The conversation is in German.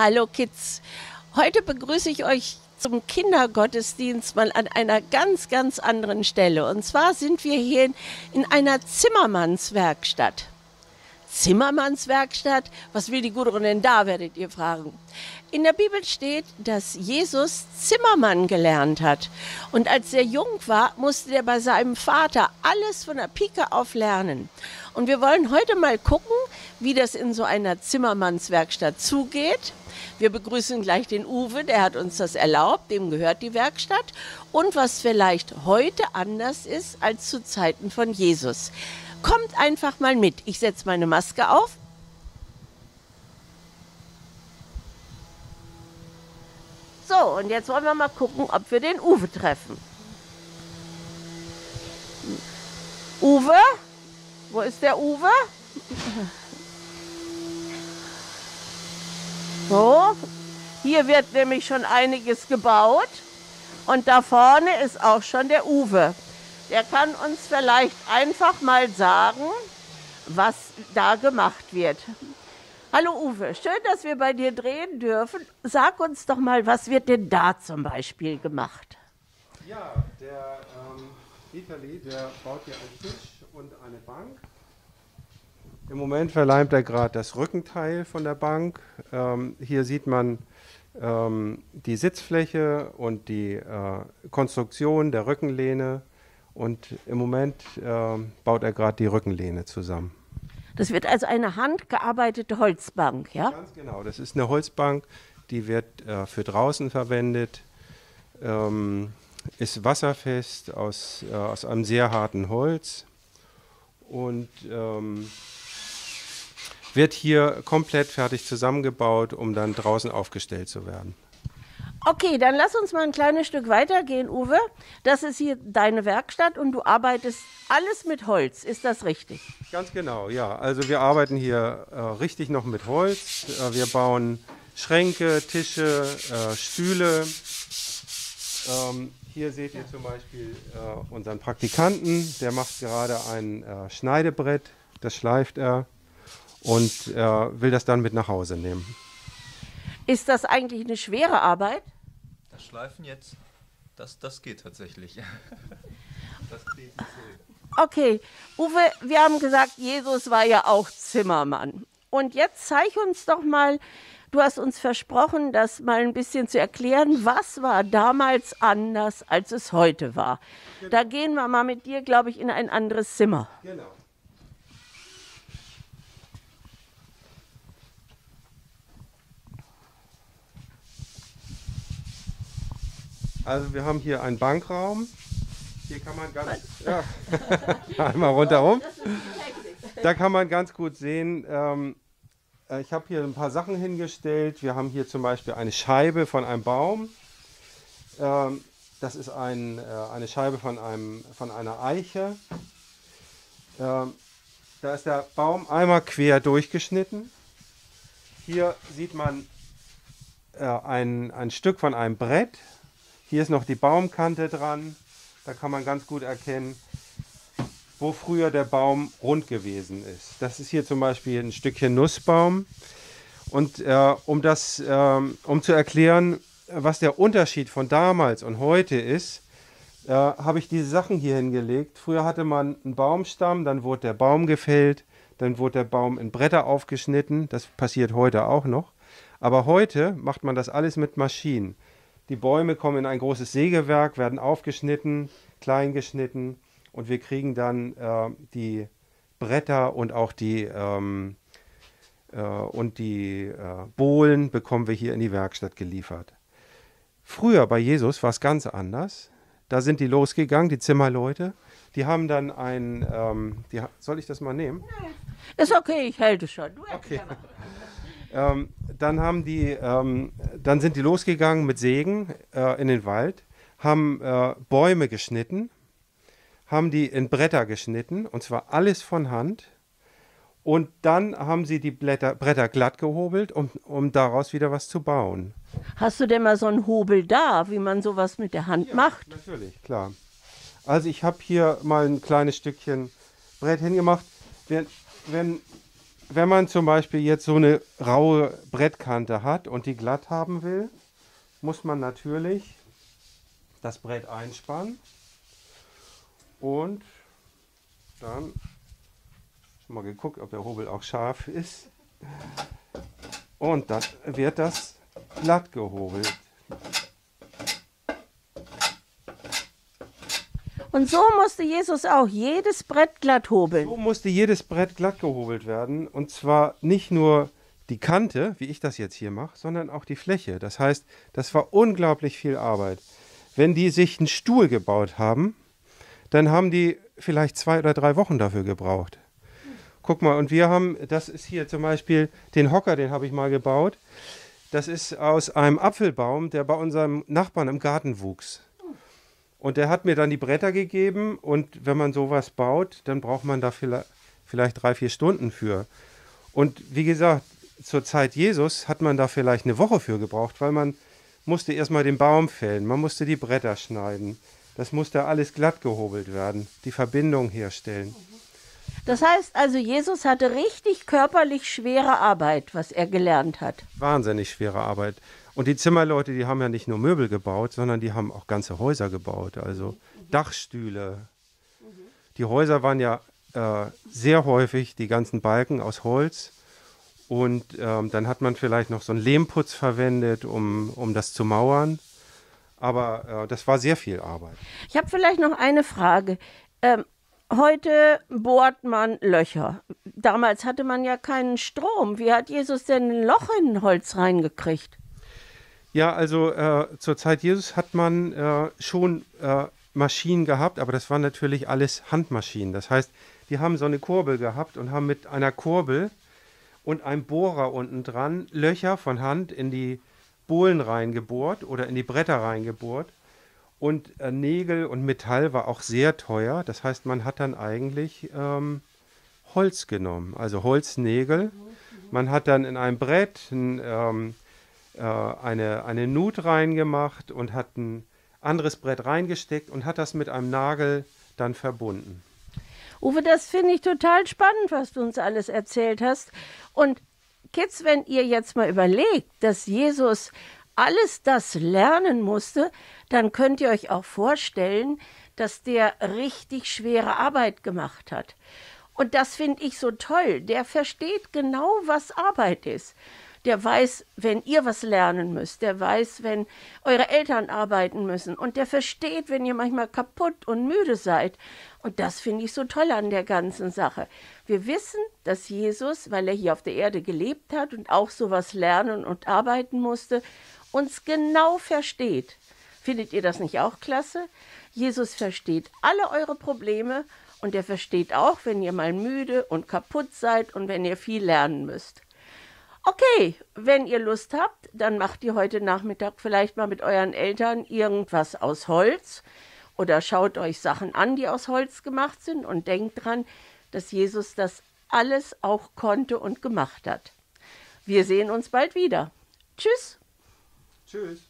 Hallo Kids. Heute begrüße ich euch zum Kindergottesdienst mal an einer ganz, ganz anderen Stelle. Und zwar sind wir hier in, in einer Zimmermannswerkstatt. Zimmermannswerkstatt? Was will die Gudrun denn da, werdet ihr fragen. In der Bibel steht, dass Jesus Zimmermann gelernt hat. Und als er jung war, musste er bei seinem Vater alles von der Pike auf lernen. Und wir wollen heute mal gucken, wie das in so einer Zimmermannswerkstatt zugeht. Wir begrüßen gleich den Uwe, der hat uns das erlaubt, dem gehört die Werkstatt. Und was vielleicht heute anders ist als zu Zeiten von Jesus. Kommt einfach mal mit. Ich setze meine Maske auf. So, und jetzt wollen wir mal gucken, ob wir den Uwe treffen. Uwe? Wo ist der Uwe? So, hier wird nämlich schon einiges gebaut. Und da vorne ist auch schon der Uwe. Der kann uns vielleicht einfach mal sagen, was da gemacht wird. Hallo Uwe, schön, dass wir bei dir drehen dürfen. Sag uns doch mal, was wird denn da zum Beispiel gemacht? Ja, der ähm, Vitali, der baut hier einen Tisch und eine Bank. Im Moment verleimt er gerade das Rückenteil von der Bank. Ähm, hier sieht man ähm, die Sitzfläche und die äh, Konstruktion der Rückenlehne. Und im Moment äh, baut er gerade die Rückenlehne zusammen. Das wird also eine handgearbeitete Holzbank, ja? Ganz genau. Das ist eine Holzbank, die wird äh, für draußen verwendet, ähm, ist wasserfest aus, äh, aus einem sehr harten Holz und ähm, wird hier komplett fertig zusammengebaut, um dann draußen aufgestellt zu werden. Okay, dann lass uns mal ein kleines Stück weitergehen, Uwe. Das ist hier deine Werkstatt und du arbeitest alles mit Holz. Ist das richtig? Ganz genau, ja. Also wir arbeiten hier äh, richtig noch mit Holz. Äh, wir bauen Schränke, Tische, äh, Stühle. Ähm, hier seht ihr zum Beispiel äh, unseren Praktikanten. Der macht gerade ein äh, Schneidebrett. Das schleift er und will das dann mit nach Hause nehmen. Ist das eigentlich eine schwere Arbeit? Das Schleifen jetzt, das, das geht tatsächlich. das Okay, Uwe, wir haben gesagt, Jesus war ja auch Zimmermann. Und jetzt zeig uns doch mal, du hast uns versprochen, das mal ein bisschen zu erklären, was war damals anders, als es heute war. Genau. Da gehen wir mal mit dir, glaube ich, in ein anderes Zimmer. Genau. Also wir haben hier einen Bankraum. Hier kann man ganz ja, einmal rundherum. Da kann man ganz gut sehen. Ähm, äh, ich habe hier ein paar Sachen hingestellt. Wir haben hier zum Beispiel eine Scheibe von einem Baum. Ähm, das ist ein, äh, eine Scheibe von, einem, von einer Eiche. Ähm, da ist der Baum einmal quer durchgeschnitten. Hier sieht man äh, ein, ein Stück von einem Brett. Hier ist noch die Baumkante dran. Da kann man ganz gut erkennen, wo früher der Baum rund gewesen ist. Das ist hier zum Beispiel ein Stückchen Nussbaum. Und äh, um das, äh, um zu erklären, was der Unterschied von damals und heute ist, äh, habe ich diese Sachen hier hingelegt. Früher hatte man einen Baumstamm, dann wurde der Baum gefällt, dann wurde der Baum in Bretter aufgeschnitten. Das passiert heute auch noch. Aber heute macht man das alles mit Maschinen. Die Bäume kommen in ein großes Sägewerk, werden aufgeschnitten, klein geschnitten und wir kriegen dann äh, die Bretter und auch die, ähm, äh, und die äh, Bohlen bekommen wir hier in die Werkstatt geliefert. Früher bei Jesus war es ganz anders. Da sind die losgegangen, die Zimmerleute. Die haben dann ein, ähm, die, soll ich das mal nehmen? Ist okay, ich halte schon. Du okay. Ähm, dann haben die, ähm, dann sind die losgegangen mit Sägen äh, in den Wald, haben äh, Bäume geschnitten, haben die in Bretter geschnitten und zwar alles von Hand. Und dann haben sie die Blätter, Bretter glatt gehobelt, um, um daraus wieder was zu bauen. Hast du denn mal so einen Hobel da, wie man sowas mit der Hand ja, macht? Natürlich, klar. Also ich habe hier mal ein kleines Stückchen Brett hingemacht. Wenn, wenn wenn man zum Beispiel jetzt so eine raue Brettkante hat und die glatt haben will, muss man natürlich das Brett einspannen und dann mal geguckt, ob der Hobel auch scharf ist. Und dann wird das glatt gehobelt. Und so musste Jesus auch jedes Brett glatt hobeln. So musste jedes Brett glatt gehobelt werden. Und zwar nicht nur die Kante, wie ich das jetzt hier mache, sondern auch die Fläche. Das heißt, das war unglaublich viel Arbeit. Wenn die sich einen Stuhl gebaut haben, dann haben die vielleicht zwei oder drei Wochen dafür gebraucht. Guck mal, und wir haben, das ist hier zum Beispiel den Hocker, den habe ich mal gebaut. Das ist aus einem Apfelbaum, der bei unserem Nachbarn im Garten wuchs. Und der hat mir dann die Bretter gegeben und wenn man sowas baut, dann braucht man da vielleicht drei, vier Stunden für. Und wie gesagt, zur Zeit Jesus hat man da vielleicht eine Woche für gebraucht, weil man musste erstmal den Baum fällen, man musste die Bretter schneiden. Das musste alles glatt gehobelt werden, die Verbindung herstellen. Das heißt also, Jesus hatte richtig körperlich schwere Arbeit, was er gelernt hat. Wahnsinnig schwere Arbeit. Und die Zimmerleute, die haben ja nicht nur Möbel gebaut, sondern die haben auch ganze Häuser gebaut, also Dachstühle. Die Häuser waren ja äh, sehr häufig die ganzen Balken aus Holz. Und ähm, dann hat man vielleicht noch so einen Lehmputz verwendet, um, um das zu mauern. Aber äh, das war sehr viel Arbeit. Ich habe vielleicht noch eine Frage. Ähm, heute bohrt man Löcher. Damals hatte man ja keinen Strom. Wie hat Jesus denn ein Loch in Holz reingekriegt? Ja, also äh, zur Zeit Jesus hat man äh, schon äh, Maschinen gehabt, aber das waren natürlich alles Handmaschinen. Das heißt, die haben so eine Kurbel gehabt und haben mit einer Kurbel und einem Bohrer unten dran Löcher von Hand in die Bohlen reingebohrt oder in die Bretter reingebohrt. Und äh, Nägel und Metall war auch sehr teuer. Das heißt, man hat dann eigentlich ähm, Holz genommen, also Holznägel. Man hat dann in ein Brett ein, ähm, äh, eine, eine Nut reingemacht und hat ein anderes Brett reingesteckt und hat das mit einem Nagel dann verbunden. Uwe, das finde ich total spannend, was du uns alles erzählt hast. Und Kids, wenn ihr jetzt mal überlegt, dass Jesus alles das lernen musste, dann könnt ihr euch auch vorstellen, dass der richtig schwere Arbeit gemacht hat. Und das finde ich so toll. Der versteht genau, was Arbeit ist der weiß, wenn ihr was lernen müsst, der weiß, wenn eure Eltern arbeiten müssen und der versteht, wenn ihr manchmal kaputt und müde seid. Und das finde ich so toll an der ganzen Sache. Wir wissen, dass Jesus, weil er hier auf der Erde gelebt hat und auch sowas lernen und arbeiten musste, uns genau versteht. Findet ihr das nicht auch klasse? Jesus versteht alle eure Probleme und er versteht auch, wenn ihr mal müde und kaputt seid und wenn ihr viel lernen müsst. Okay, wenn ihr Lust habt, dann macht ihr heute Nachmittag vielleicht mal mit euren Eltern irgendwas aus Holz oder schaut euch Sachen an, die aus Holz gemacht sind und denkt dran, dass Jesus das alles auch konnte und gemacht hat. Wir sehen uns bald wieder. Tschüss. Tschüss.